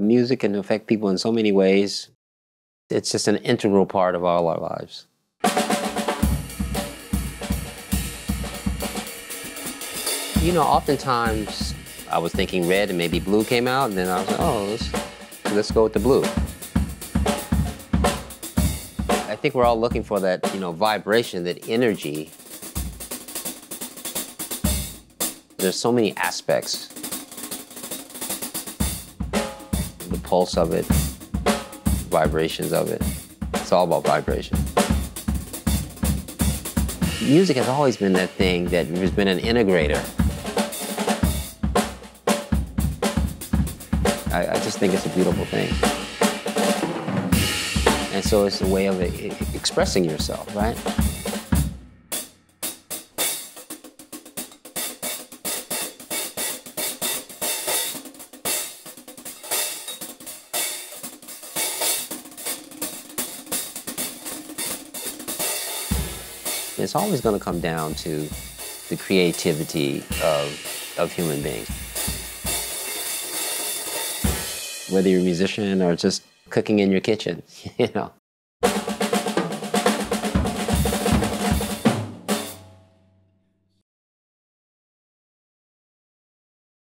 Music can affect people in so many ways. It's just an integral part of all our lives. You know, oftentimes I was thinking red and maybe blue came out, and then I was like, oh, let's, let's go with the blue. I think we're all looking for that, you know, vibration, that energy. There's so many aspects. The pulse of it, vibrations of it. It's all about vibration. Music has always been that thing that has been an integrator. I, I just think it's a beautiful thing. And so it's a way of expressing yourself, right? It's always going to come down to the creativity of, of human beings. Whether you're a musician or just cooking in your kitchen, you know.